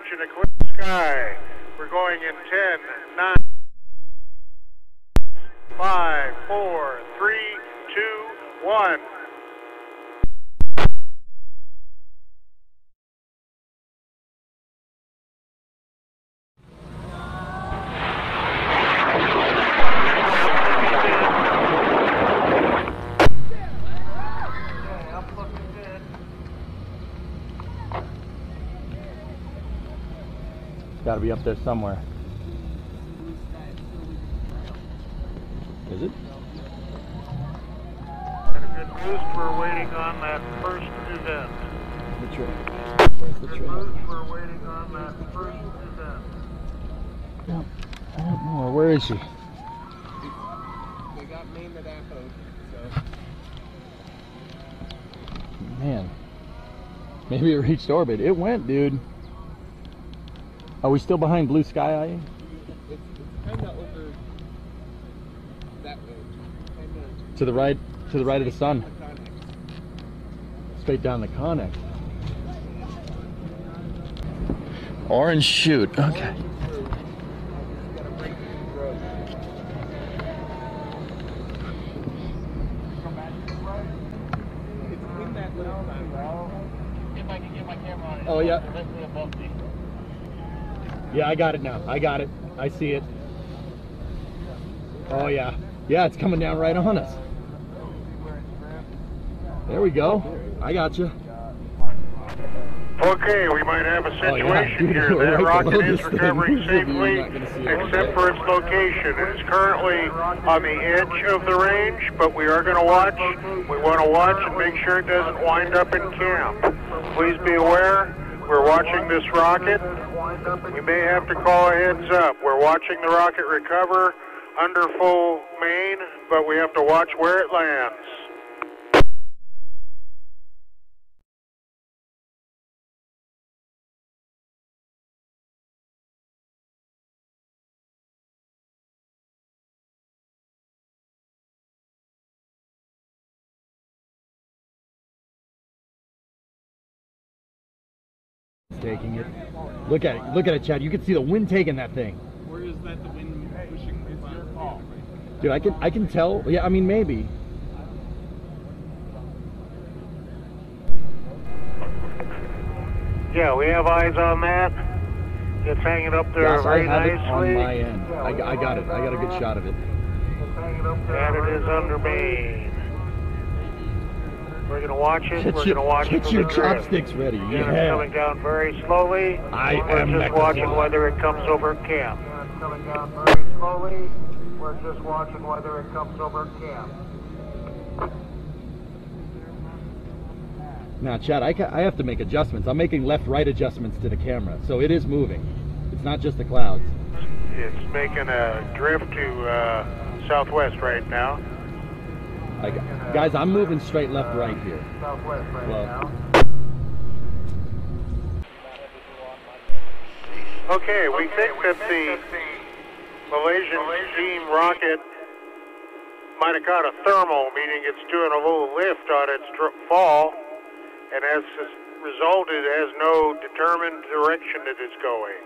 range in a clear sky. We're going in 10, 9, 5, 4, 3, 2, 1. It's got to be up there somewhere. Is it? Got a good boost. We're waiting on that first event. The trail. Where's the trail? Boost. We're waiting on that first event. Yep. I don't know. Where is she? They got named at Appo, so Man. Maybe it reached orbit. It went, dude. Are we still behind blue sky eye? it's, it's kind of over that way. Kind of To the right, to the right of the sun. iconic. Straight down the Connex. Orange shoot. Okay. Gotta break through the road. It's in that little time. If I can get my camera on it. Oh, yeah. Directly above me. Yeah, I got it now. I got it. I see it. Oh yeah. Yeah, it's coming down right on us. There we go. I got you. Okay, we might have a Oh, yeah. situation Dude, here. That right rocket is recovering safely, not gonna see it. except for its location. It is currently on the edge of the range, but we are going to watch. We want to watch and make sure it doesn't wind up in camp. Please be aware, we're watching this rocket. We may have to call a heads up. We're watching the rocket recover under full main, but we have to watch where it lands. Taking it. Look at it. Look at it, Chad. You can see the wind taking that thing. Where is that the wind pushing the cloud? Dude, I can I can tell. Yeah, I mean maybe. Yeah, we have eyes on that. It's hanging up there Yes, I very have it on my end. I, got- I got it. I got a good shot of it. And it is under main. We're gonna watch it. Get We're your, gonna watch get for your the drift. chopsticks ready. And it's coming down very slowly. I We're am just watching Fly. whether it comes over camp. It's coming down very slowly. We're just watching whether it comes over camp. Now, Chad, I, ca- I have to make adjustments. I'm making left-right adjustments to the camera, so it is moving. It's not just the clouds. It's making a drift to uh, southwest right now. I, got- guys, I'm moving straight left-right here. Southwest right Well- now. Okay, we think that the Malaysian steam rocket might have got a thermal, meaning it's doing a little lift on its fall, and as a result, it has no determined direction that it's going.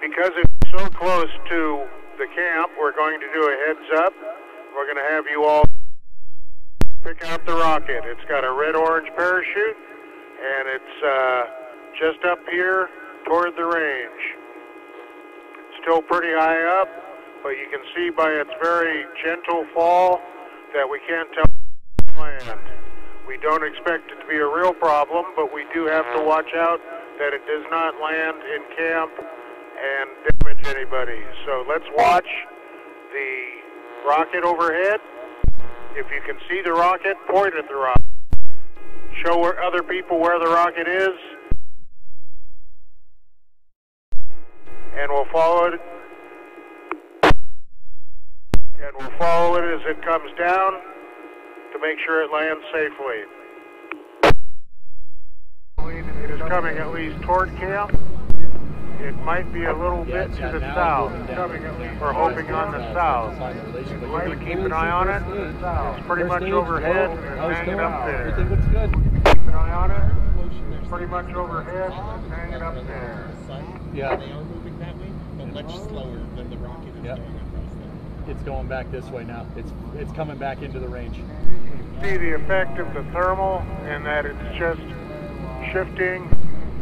Because it's so close to the camp, we're going to do a heads up. We're going to have you all pick out the rocket. It's got a red-orange parachute, and it's uh, just up here toward the range. Still pretty high up, but you can see by its very gentle fall that we can't tell land. We don't expect it to be a real problem, but we do have to watch out that it does not land in camp and damage anybody. So let's watch the rocket overhead. If you can see the rocket, point at the rocket. Show where other people where the rocket is. And we'll follow it. And we'll follow it as it comes down to make sure it lands safely. It is coming at least toward camp. It might be a little bit to the south. We're hoping on the south. We're going to keep an eye on it. It's pretty much overhead and it's hanging up there. Everything looks good. Keep an eye on it. It's pretty much overhead, and it's hanging up there. Yeah. They are moving that way, but much slower than the rocket is Yeah. going across them. It's going back this way now. It's it's coming back into the range. See the effect of the thermal and that it's just shifting.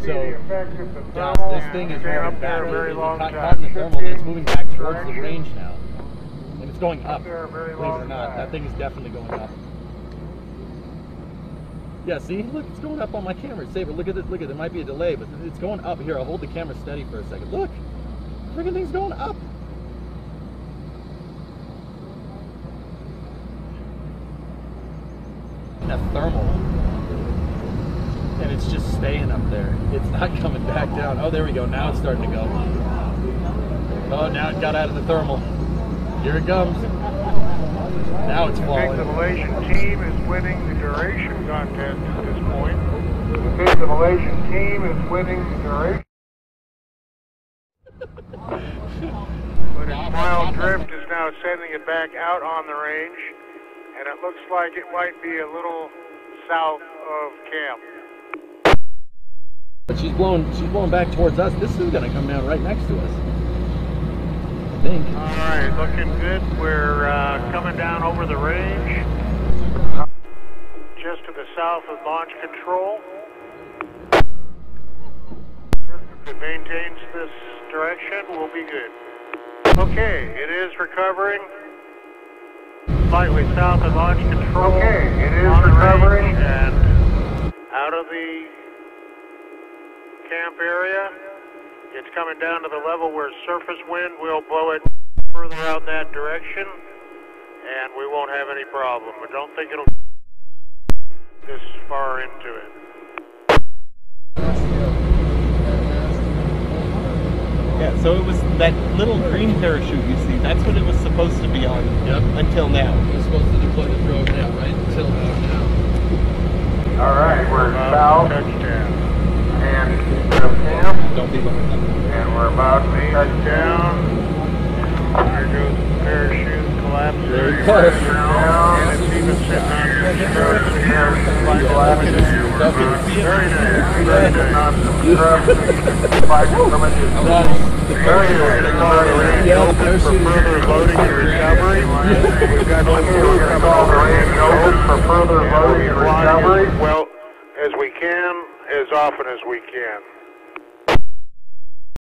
So, the effect of the Josh, this thing is moving up back. a very long caught, caught in the thermal, it's moving back towards the range now. And it's going up. Believe it or not, that thing is definitely going up. Yeah, see, look, it's going up on my camera. Saber, look at it. Look at it. There might be a delay, but it's going up. Here, I'll hold the camera steady for a second. Look, the freaking thing's going up. That thermal, and it's just staying up there. It's not coming back down. Oh, there we go. Now it's starting to go. Oh, now it got out of the thermal. Here it comes. Now it's I think falling. the Malaysian team is winning the duration contest at this point. I think the Malaysian team is winning the duration. But its mild drift is now sending it back out on the range, and it looks like it might be a little south of camp. But she's blowing. She's blowing back towards us. This is gonna come down right next to us. I think. All right, looking good. We're uh, coming down over the range, just to the south of launch control. If it maintains this direction, we'll be good. Okay, it is recovering. Slightly south of launch control. Okay, it is recovering. And out of the camp area. It's coming down to the level where surface wind will blow it further out that direction, and we won't have any problem. I don't think it'll this far into it. Yeah, so it was that little green parachute you see. That's what it was supposed to be on Yep. until now. You're supposed to deploy the drone now, right? Until now. All right, we're uh, south touchdown, and of camp, Don't be looking and we're about to touch down. There goes the parachute collapsing. There it goes. Down, and it's even sitting on your shoulder. Like collapsing. Very nice. Very nice. Not some scrub. Like some of this- Very nice. Yeah, Open for further loading and recovery. We've got one more coming all the way in open for further loading and recovery. Well, as we can, as often as we can.